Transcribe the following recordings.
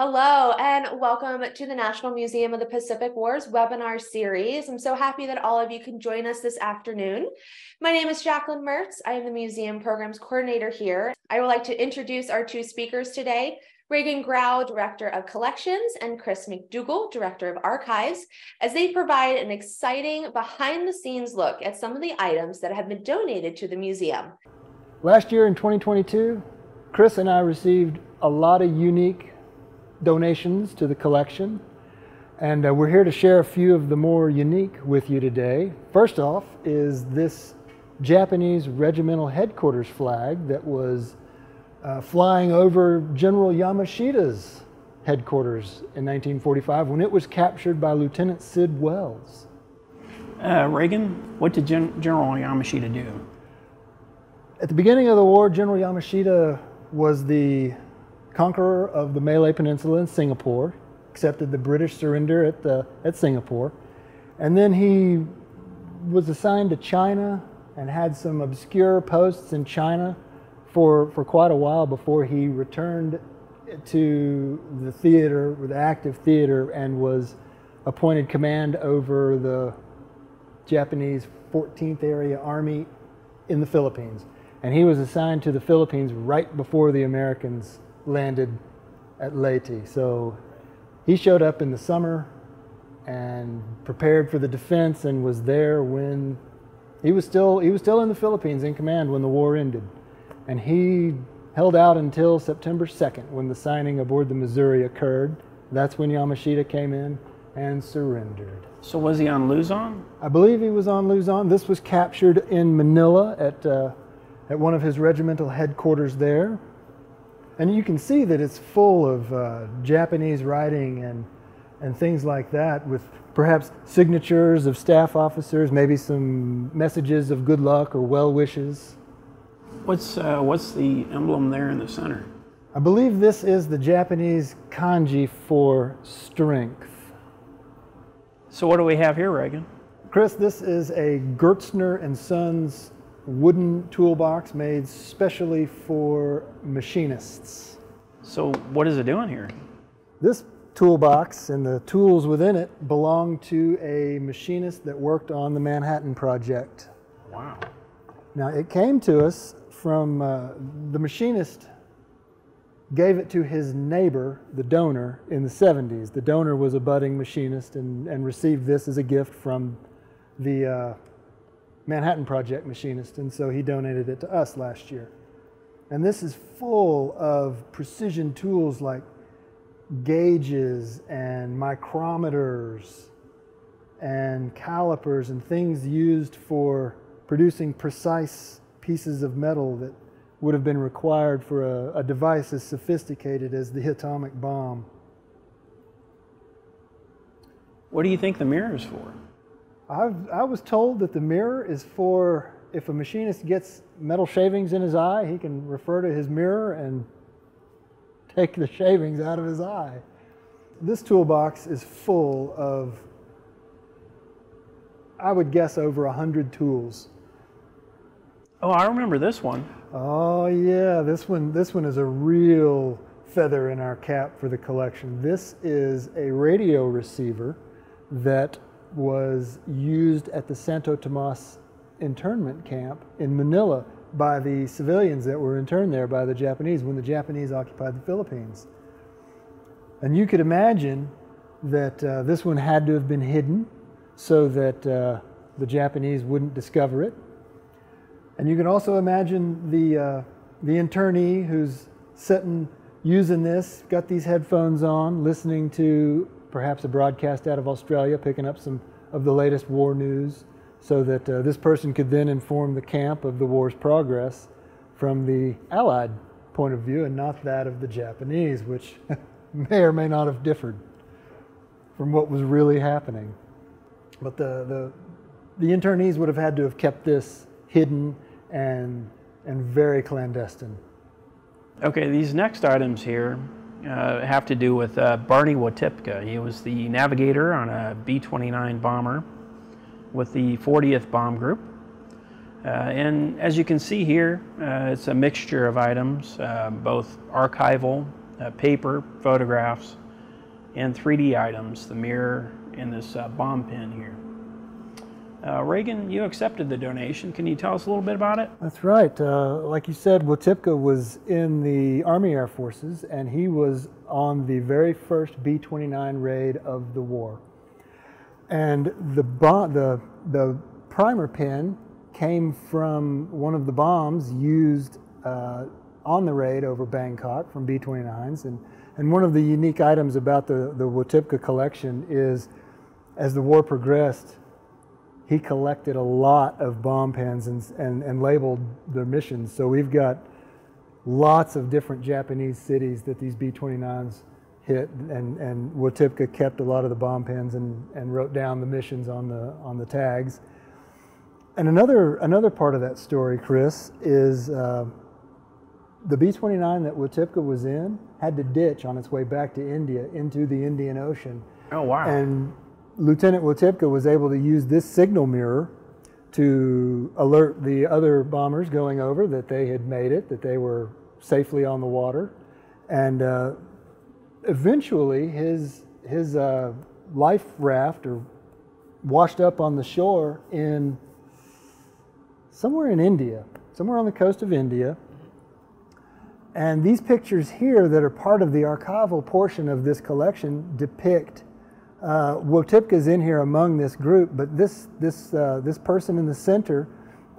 Hello, and welcome to the National Museum of the Pacific Wars webinar series. I'm so happy that all of you can join us this afternoon. My name is Jacqueline Mertz. I am the Museum Programs Coordinator here. I would like to introduce our two speakers today, Reagan Grau, Director of Collections, and Chris McDougal, Director of Archives, as they provide an exciting behind the scenes look at some of the items that have been donated to the museum. Last year in 2022, Chris and I received a lot of unique donations to the collection. And uh, we're here to share a few of the more unique with you today. First off is this Japanese regimental headquarters flag that was uh, flying over General Yamashita's headquarters in 1945 when it was captured by Lieutenant Sid Wells. Uh, Reagan, what did Gen General Yamashita do? At the beginning of the war, General Yamashita was the conqueror of the Malay Peninsula in Singapore, accepted the British surrender at, the, at Singapore, and then he was assigned to China and had some obscure posts in China for, for quite a while before he returned to the theater, the active theater, and was appointed command over the Japanese 14th Area Army in the Philippines. And he was assigned to the Philippines right before the Americans landed at Leyte. So he showed up in the summer and prepared for the defense and was there when he was still he was still in the Philippines in command when the war ended. And he held out until September 2nd when the signing aboard the Missouri occurred. That's when Yamashita came in and surrendered. So was he on Luzon? I believe he was on Luzon. This was captured in Manila at, uh, at one of his regimental headquarters there. And you can see that it's full of uh, Japanese writing and, and things like that with perhaps signatures of staff officers, maybe some messages of good luck or well wishes. What's, uh, what's the emblem there in the center? I believe this is the Japanese kanji for strength. So what do we have here, Reagan? Chris, this is a Gertzner and Sons wooden toolbox made specially for machinists. So what is it doing here? This toolbox and the tools within it belong to a machinist that worked on the Manhattan Project. Wow. Now it came to us from uh, the machinist gave it to his neighbor, the donor, in the 70s. The donor was a budding machinist and, and received this as a gift from the uh, Manhattan Project machinist, and so he donated it to us last year. And this is full of precision tools like gauges and micrometers and calipers and things used for producing precise pieces of metal that would have been required for a, a device as sophisticated as the atomic bomb. What do you think the mirror is for? I've, I was told that the mirror is for if a machinist gets metal shavings in his eye, he can refer to his mirror and take the shavings out of his eye. This toolbox is full of, I would guess, over a hundred tools. Oh, I remember this one. Oh yeah, this one. This one is a real feather in our cap for the collection. This is a radio receiver that was used at the Santo Tomas internment camp in Manila by the civilians that were interned there by the Japanese when the Japanese occupied the Philippines. And you could imagine that uh, this one had to have been hidden so that uh, the Japanese wouldn't discover it. And you can also imagine the, uh, the internee who's sitting using this, got these headphones on, listening to perhaps a broadcast out of Australia, picking up some of the latest war news so that uh, this person could then inform the camp of the war's progress from the Allied point of view and not that of the Japanese, which may or may not have differed from what was really happening. But the, the, the internees would have had to have kept this hidden and, and very clandestine. Okay, these next items here uh, have to do with uh, Barney Wotipka. He was the navigator on a B-29 bomber with the 40th Bomb Group. Uh, and as you can see here, uh, it's a mixture of items, uh, both archival uh, paper, photographs, and 3D items, the mirror and this bomb pin here. Uh, Reagan, you accepted the donation. Can you tell us a little bit about it? That's right. Uh, like you said, Wotipka was in the Army Air Forces, and he was on the very first B-29 raid of the war. And the, the, the primer pin came from one of the bombs used uh, on the raid over Bangkok from B-29s. And, and one of the unique items about the, the Wotipka collection is as the war progressed, he collected a lot of bomb pins and, and, and labeled their missions. So we've got lots of different Japanese cities that these B-29s hit, and, and Wotipka kept a lot of the bomb pins and, and wrote down the missions on the, on the tags. And another, another part of that story, Chris, is uh, the B-29 that Wotipka was in had to ditch on its way back to India into the Indian Ocean. Oh, wow. And Lieutenant Wotipka was able to use this signal mirror to alert the other bombers going over that they had made it, that they were safely on the water. And uh, eventually, his, his uh, life raft or washed up on the shore in somewhere in India, somewhere on the coast of India. And these pictures here that are part of the archival portion of this collection depict uh, Wotipka's in here among this group, but this, this, uh, this person in the center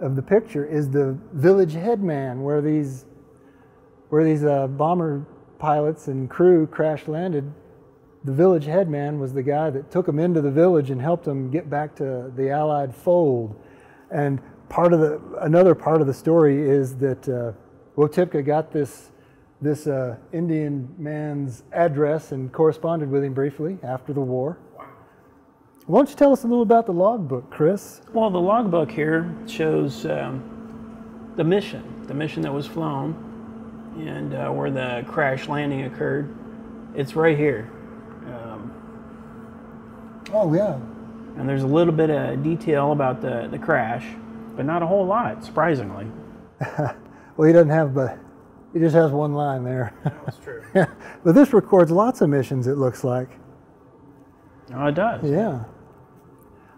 of the picture is the village headman where these, where these uh, bomber pilots and crew crash landed. The village headman was the guy that took them into the village and helped them get back to the Allied fold. And part of the, another part of the story is that uh, Wotipka got this this uh, Indian man's address and corresponded with him briefly after the war. Wow. Why don't you tell us a little about the logbook, Chris? Well, the logbook here shows um, the mission, the mission that was flown, and uh, where the crash landing occurred. It's right here. Um, oh, yeah. And there's a little bit of detail about the, the crash, but not a whole lot, surprisingly. well, he doesn't have but he just has one line there. That's true. but this records lots of missions, it looks like. Oh, it does. Yeah.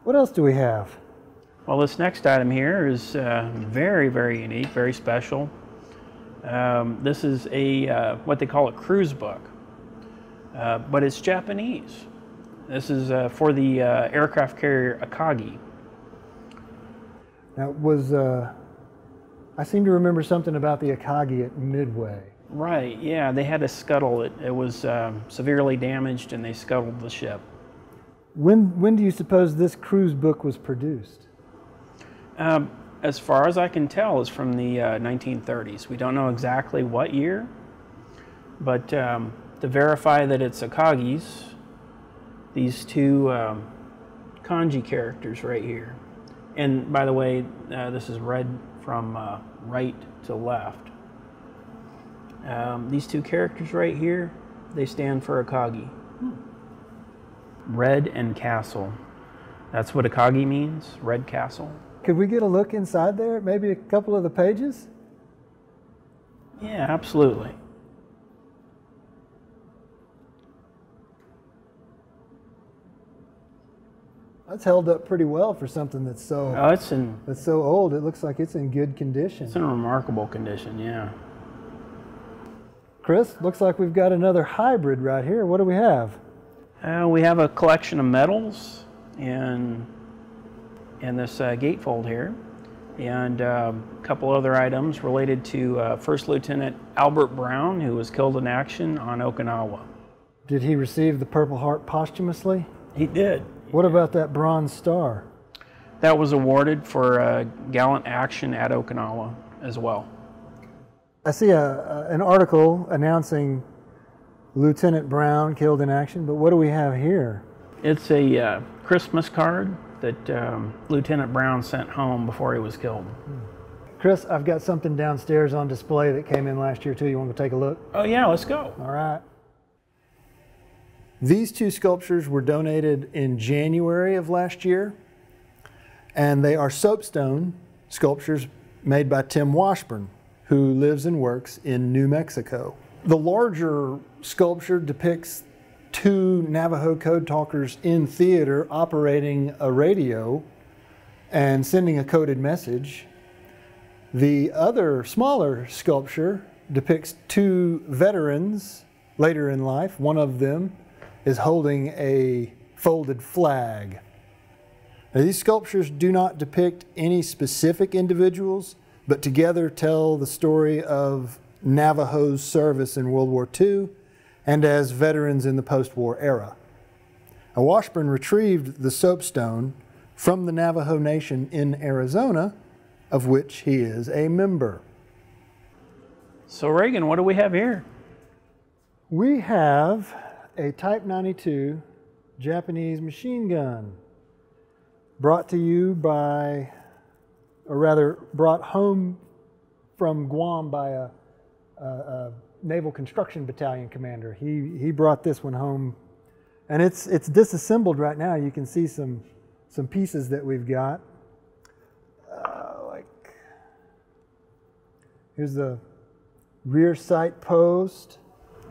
What else do we have? Well, this next item here is uh, very, very unique, very special. Um, this is a uh, what they call a cruise book, uh, but it's Japanese. This is uh, for the uh, aircraft carrier Akagi. Now, was uh, I seem to remember something about the Akagi at Midway. Right, yeah, they had a scuttle. It, it was um, severely damaged and they scuttled the ship. When, when do you suppose this cruise book was produced? Um, as far as I can tell, it's from the uh, 1930s. We don't know exactly what year, but um, to verify that it's Akagi's, these two um, kanji characters right here. And by the way, uh, this is read from uh, right to left. Um, these two characters right here, they stand for Akagi. Hmm. Red and Castle. That's what Akagi means, Red Castle. Could we get a look inside there? Maybe a couple of the pages? Yeah, absolutely. That's held up pretty well for something that's so oh, it's in, that's so old. It looks like it's in good condition. It's in remarkable condition, yeah. Chris, looks like we've got another hybrid right here. What do we have? Uh, we have a collection of medals in, in this uh, gatefold here and uh, a couple other items related to uh, First Lieutenant Albert Brown, who was killed in action on Okinawa. Did he receive the Purple Heart posthumously? He did. What about that Bronze Star? That was awarded for uh, gallant action at Okinawa as well. I see a, a, an article announcing Lieutenant Brown killed in action, but what do we have here? It's a uh, Christmas card that um, Lieutenant Brown sent home before he was killed. Chris, I've got something downstairs on display that came in last year too. You want to take a look? Oh yeah, let's go. All right. These two sculptures were donated in January of last year, and they are soapstone sculptures made by Tim Washburn, who lives and works in New Mexico. The larger sculpture depicts two Navajo code talkers in theater operating a radio and sending a coded message. The other smaller sculpture depicts two veterans later in life. One of them is holding a folded flag. Now, these sculptures do not depict any specific individuals, but together tell the story of Navajo's service in World War II and as veterans in the post war era. Now, Washburn retrieved the soapstone from the Navajo Nation in Arizona, of which he is a member. So, Reagan, what do we have here? We have a Type 92 Japanese machine gun brought to you by, or rather, brought home from Guam by a, a, a Naval Construction Battalion commander. He, he brought this one home, and it's, it's disassembled right now. You can see some, some pieces that we've got. Uh, like, here's the rear sight post.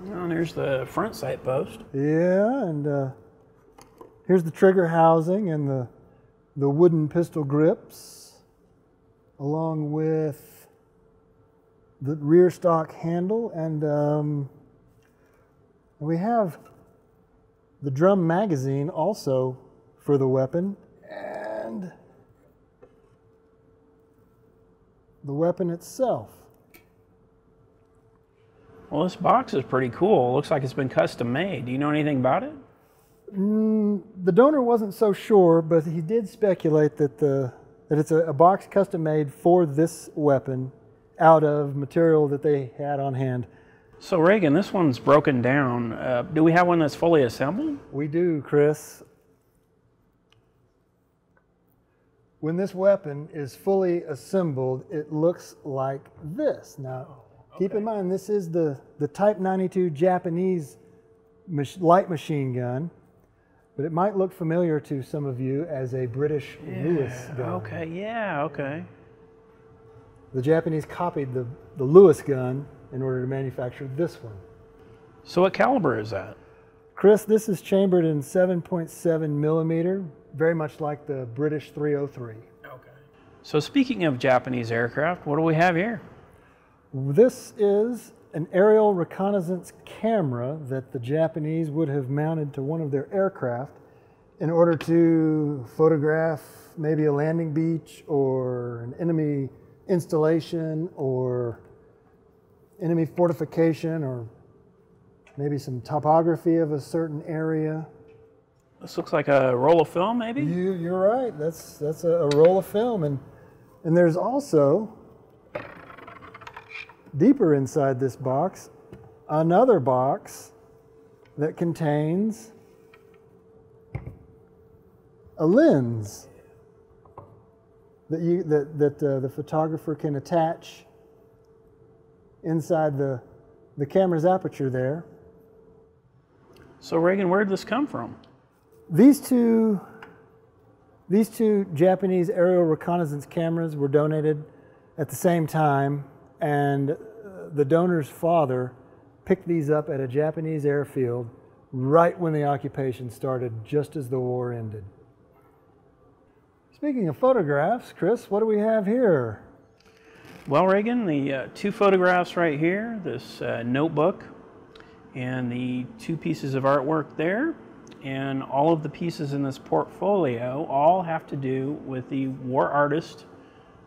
Well, there's the front sight post. Yeah, and uh, here's the trigger housing and the, the wooden pistol grips, along with the rear stock handle. And um, we have the drum magazine also for the weapon. And the weapon itself. Well, this box is pretty cool. Looks like it's been custom made. Do you know anything about it? Mm, the donor wasn't so sure, but he did speculate that the that it's a, a, box custom made for this weapon out of material that they had on hand. So Reagan, this one's broken down. Uh, do we have one that's fully assembled? We do, Chris. When this weapon is fully assembled, it looks like this. Now, Keep in mind, this is the, the Type 92 Japanese light machine gun, but it might look familiar to some of you as a British yeah, Lewis gun. Okay, yeah, okay. The Japanese copied the, the Lewis gun in order to manufacture this one. So what caliber is that? Chris, this is chambered in 7.7 millimeter, very much like the British 303. Okay. So speaking of Japanese aircraft, what do we have here? This is an aerial reconnaissance camera that the Japanese would have mounted to one of their aircraft in order to photograph maybe a landing beach or an enemy installation or enemy fortification or maybe some topography of a certain area. This looks like a roll of film, maybe? You, you're right. That's, that's a, a roll of film. And, and there's also deeper inside this box, another box that contains a lens that you that that uh, the photographer can attach inside the the camera's aperture there. So Reagan, where did this come from? These two these two Japanese aerial reconnaissance cameras were donated at the same time and the donor's father picked these up at a Japanese airfield right when the occupation started, just as the war ended. Speaking of photographs, Chris, what do we have here? Well, Reagan, the uh, two photographs right here, this uh, notebook and the two pieces of artwork there, and all of the pieces in this portfolio all have to do with the war artist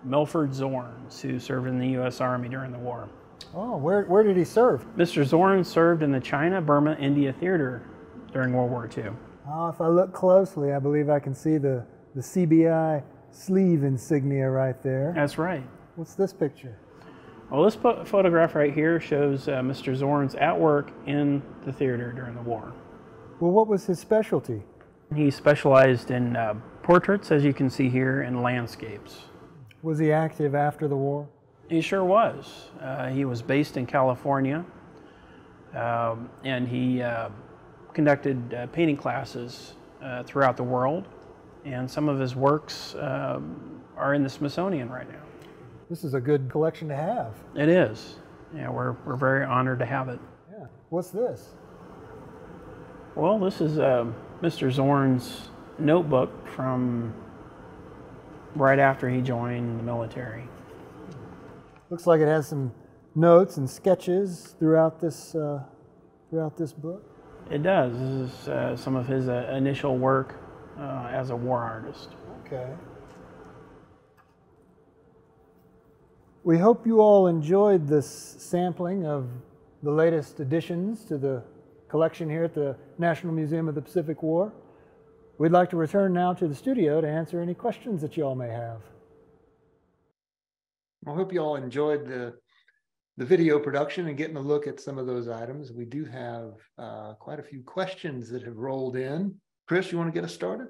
Milford Zornes, who served in the U.S. Army during the war. Oh, where, where did he serve? Mr. Zorn served in the China, Burma, India theater during World War II. Oh, if I look closely, I believe I can see the, the CBI sleeve insignia right there. That's right. What's this picture? Well, this photograph right here shows uh, Mr. Zornes at work in the theater during the war. Well, what was his specialty? He specialized in uh, portraits, as you can see here, and landscapes. Was he active after the war? He sure was. Uh, he was based in California, um, and he uh, conducted uh, painting classes uh, throughout the world, and some of his works um, are in the Smithsonian right now. This is a good collection to have. It is. Yeah, we're, we're very honored to have it. Yeah. What's this? Well, this is uh, Mr. Zorn's notebook from right after he joined the military. Looks like it has some notes and sketches throughout this uh, throughout this book. It does. This is uh, some of his uh, initial work uh, as a war artist. Okay. We hope you all enjoyed this sampling of the latest additions to the collection here at the National Museum of the Pacific War. We'd like to return now to the studio to answer any questions that you all may have. I hope you all enjoyed the the video production and getting a look at some of those items. We do have uh, quite a few questions that have rolled in. Chris, you want to get us started?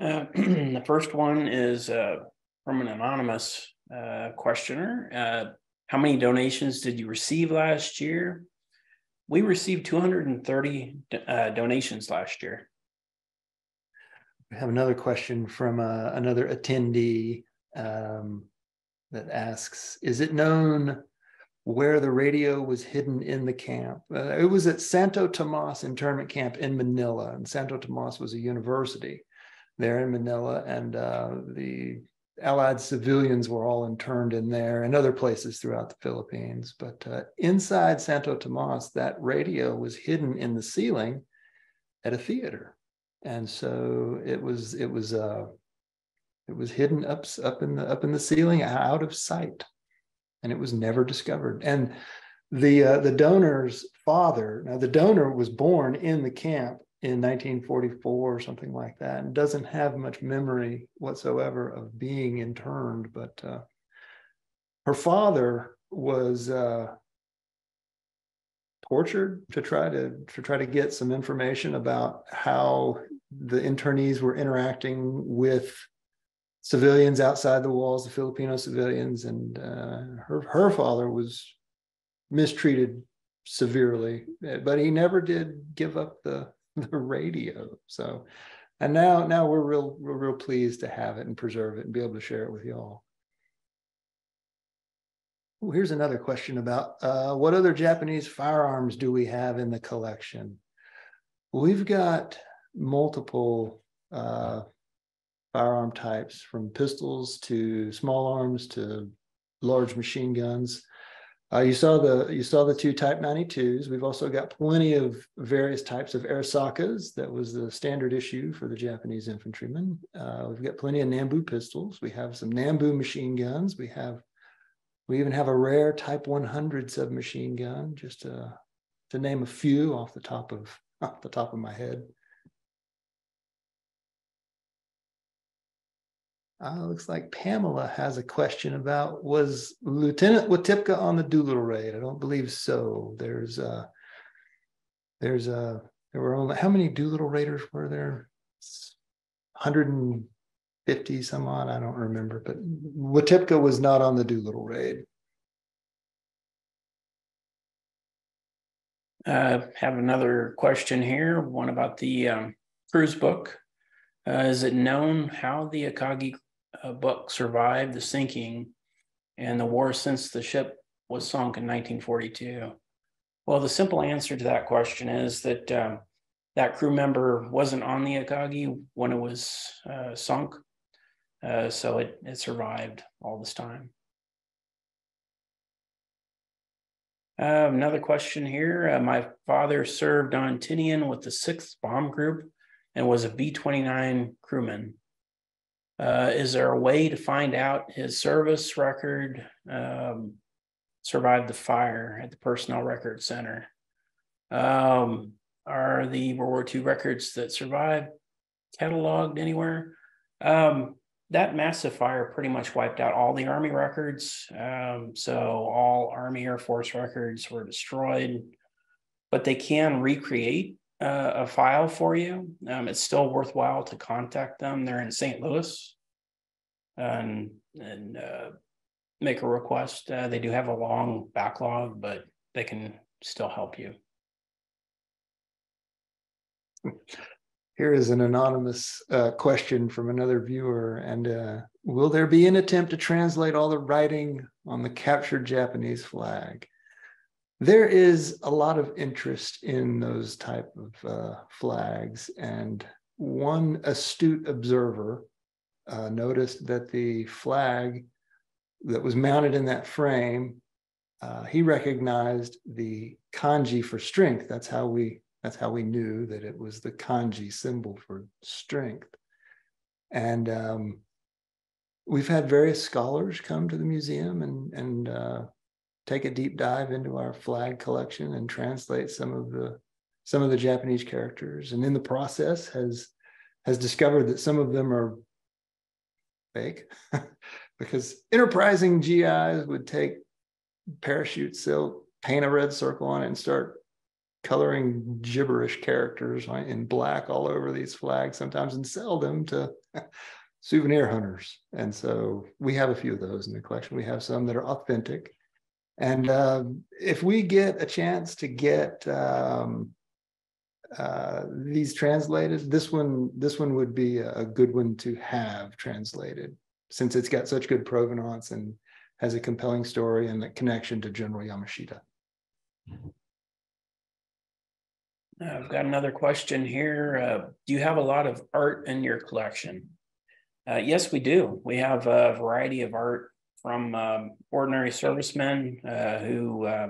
Uh, the first one is uh, from an anonymous uh, questioner. Uh, how many donations did you receive last year? We received 230 uh, donations last year. We have another question from uh, another attendee um, that asks Is it known where the radio was hidden in the camp? Uh, it was at Santo Tomas internment camp in Manila, and Santo Tomas was a university there in Manila, and uh, the Allied civilians were all interned in there and other places throughout the Philippines. But uh, inside Santo Tomas, that radio was hidden in the ceiling at a theater, and so it was it was uh, it was hidden up up in the up in the ceiling, out of sight, and it was never discovered. And the uh, the donor's father, now the donor was born in the camp in 1944 or something like that and doesn't have much memory whatsoever of being interned but uh, her father was uh, tortured to try to to try to get some information about how the internees were interacting with civilians outside the walls the filipino civilians and uh, her her father was mistreated severely but he never did give up the the radio. So, and now now we're real we're real pleased to have it and preserve it and be able to share it with y'all. Ooh, here's another question about uh, what other Japanese firearms do we have in the collection? We've got multiple uh, firearm types from pistols to small arms to large machine guns. Uh, you saw the you saw the two Type 92s. We've also got plenty of various types of Arisakas. That was the standard issue for the Japanese infantrymen. Uh, we've got plenty of Nambu pistols. We have some Nambu machine guns. We have we even have a rare Type 100 submachine gun, just to, to name a few off the top of off the top of my head. Uh, looks like Pamela has a question about was Lieutenant Wotipka on the Doolittle raid? I don't believe so. There's uh there's uh there were only how many Doolittle raiders were there? 150 some odd, I don't remember, but Wotipka was not on the Doolittle raid. Uh, have another question here, one about the um, cruise book. Uh, is it known how the Akagi uh, book survived the sinking and the war since the ship was sunk in 1942? Well, the simple answer to that question is that um, that crew member wasn't on the Akagi when it was uh, sunk, uh, so it, it survived all this time. Uh, another question here. Uh, my father served on Tinian with the 6th Bomb Group and was a B 29 crewman. Uh, is there a way to find out his service record um, survived the fire at the Personnel Record Center? Um, are the World War II records that survived cataloged anywhere? Um, that massive fire pretty much wiped out all the Army records. Um, so all Army Air Force records were destroyed, but they can recreate uh, a file for you. Um, it's still worthwhile to contact them. They're in St. Louis and and uh, make a request. Uh, they do have a long backlog, but they can still help you. Here is an anonymous uh, question from another viewer. And uh, will there be an attempt to translate all the writing on the captured Japanese flag? There is a lot of interest in those type of uh, flags and one astute observer uh, noticed that the flag that was mounted in that frame uh, he recognized the kanji for strength. That's how we that's how we knew that it was the kanji symbol for strength. And um, we've had various scholars come to the museum and and uh, take a deep dive into our flag collection and translate some of the some of the Japanese characters, and in the process has has discovered that some of them are fake, because enterprising GIs would take parachute silk, paint a red circle on it, and start coloring gibberish characters in black all over these flags sometimes and sell them to souvenir hunters. And so we have a few of those in the collection. We have some that are authentic. And uh, if we get a chance to get um, uh, these translated, this one this one would be a good one to have translated, since it's got such good provenance and has a compelling story and a connection to General Yamashita. I've got another question here. Uh, do you have a lot of art in your collection? Uh, yes, we do. We have a variety of art from um, ordinary servicemen uh, who uh,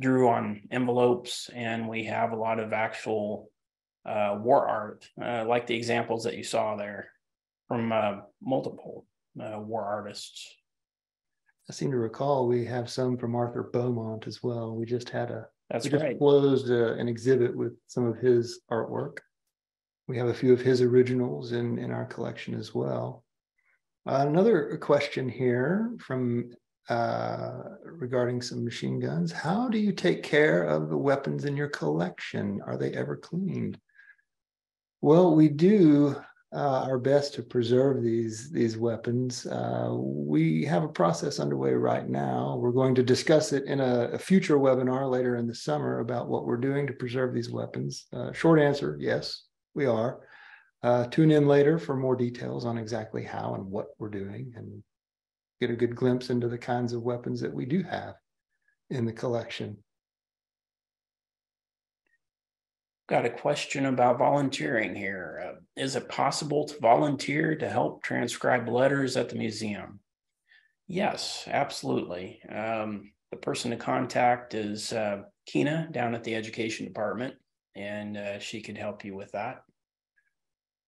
drew on envelopes, and we have a lot of actual uh, war art, uh, like the examples that you saw there from uh, multiple war artists. I seem to recall we have some from Arthur Beaumont as well. We just had a that's we right. closed an exhibit with some of his artwork. We have a few of his originals in, in our collection as well. Another question here from uh, regarding some machine guns. How do you take care of the weapons in your collection? Are they ever cleaned? Well, we do uh, our best to preserve these these weapons. Uh, we have a process underway right now. We're going to discuss it in a, a future webinar later in the summer about what we're doing to preserve these weapons. Uh, short answer: yes, we are. Uh, tune in later for more details on exactly how and what we're doing and get a good glimpse into the kinds of weapons that we do have in the collection. Got a question about volunteering here. Uh, is it possible to volunteer to help transcribe letters at the museum? Yes, absolutely. Um, the person to contact is uh, Kina down at the education department, and uh, she could help you with that.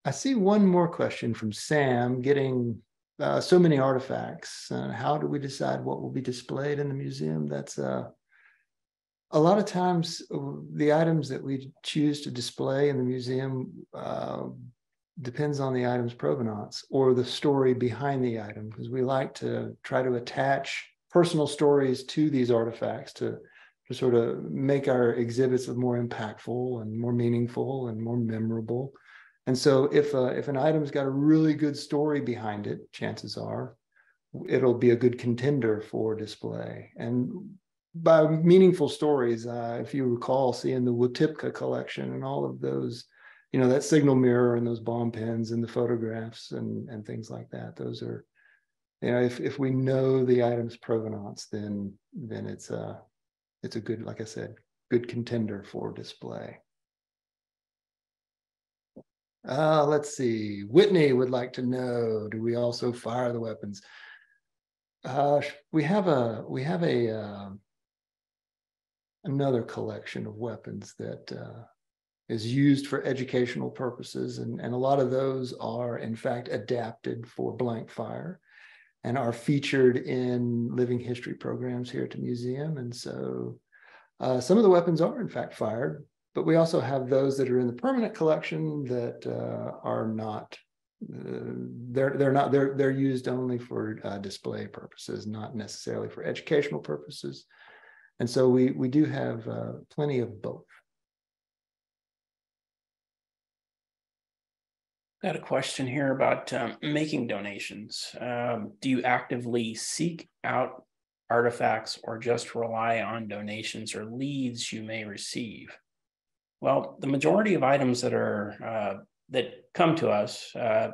I see one more question from Sam getting uh, so many artifacts. Uh, how do we decide what will be displayed in the museum? That's uh, a lot of times uh, the items that we choose to display in the museum uh, depends on the item's provenance or the story behind the item, because we like to try to attach personal stories to these artifacts to to sort of make our exhibits more impactful and more meaningful and more memorable. And so if uh, if an item's got a really good story behind it, chances are it'll be a good contender for display. And by meaningful stories, uh, if you recall seeing the Wotipka collection and all of those, you know, that signal mirror and those bomb pins and the photographs and, and things like that, those are, you know, if, if we know the item's provenance, then then it's a it's a good, like I said, good contender for display. Uh, let's see. Whitney would like to know: Do we also fire the weapons? Uh, we have a we have a uh, another collection of weapons that uh, is used for educational purposes, and and a lot of those are in fact adapted for blank fire, and are featured in living history programs here at the museum. And so, uh, some of the weapons are in fact fired but we also have those that are in the permanent collection that uh, are not. Uh, they're they're not they're they're used only for uh, display purposes, not necessarily for educational purposes, and so we we do have uh, plenty of both. Got a question here about um, making donations. Um, do you actively seek out artifacts or just rely on donations or leads you may receive? Well, the majority of items that are uh, that come to us uh,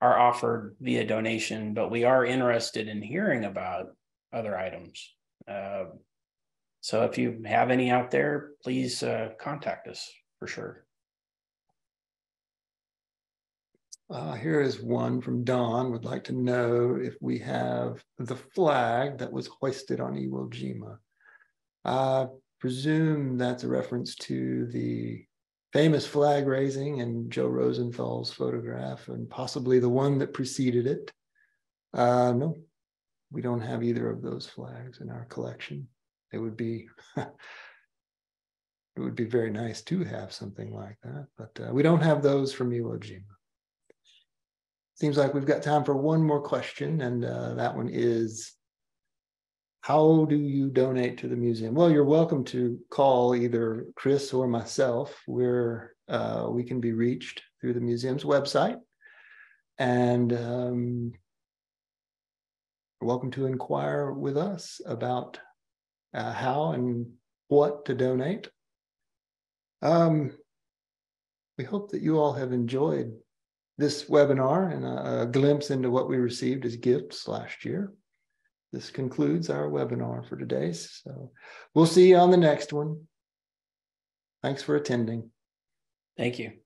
are offered via donation, but we are interested in hearing about other items. Uh, So if you have any out there, please uh, contact us for sure. Uh, here is one from Don. Would like to know if we have the flag that was hoisted on Iwo Jima. Presume that's a reference to the famous flag raising and Joe Rosenthal's photograph, and possibly the one that preceded it. Uh, no, we don't have either of those flags in our collection. It would be it would be very nice to have something like that, but uh, we don't have those from Iwo Jima. Seems like we've got time for one more question, and uh, that one is how do you donate to the museum? Well, you're welcome to call either Chris or myself, where uh, we can be reached through the museum's website. And um, welcome to inquire with us about uh, how and what to donate. Um, we hope that you all have enjoyed this webinar and a, a glimpse into what we received as gifts last year. This concludes our webinar for today. So we'll see you on the next one. Thanks for attending. Thank you.